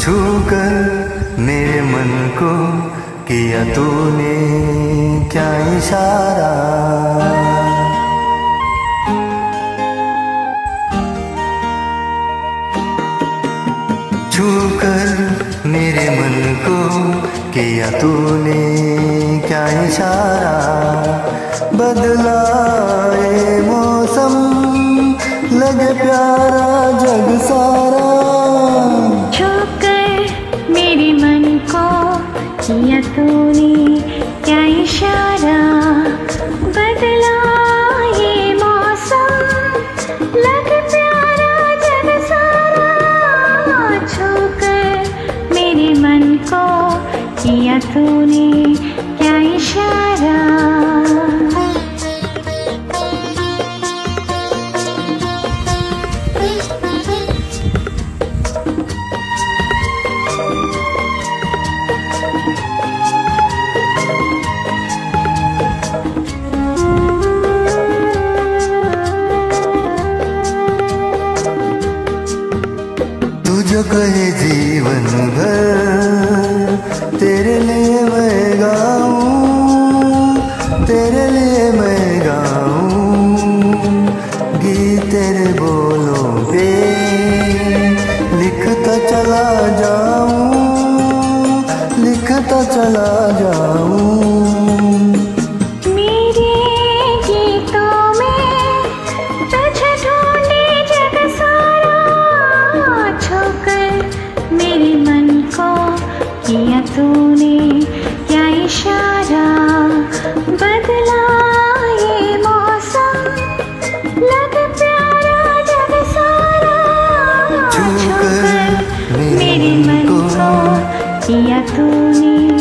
छूकर मेरे मन को किया तूने क्या इशारा? छूकर मेरे मन को किया तूने क्या इशारा? बदला प्यारा जग सारा। छूकर मेरे मन को किया तूने, क्या इशारा? बदला मौसम मेरे मन को किया तूने, क्या इशारा? जो कहे जीवन भर तेरे लिए किया तूने? क्या इशारा बदला ये मौसम? लग प्यारा जग सारा। छूकर छूकर मेरे मन को किया तूने?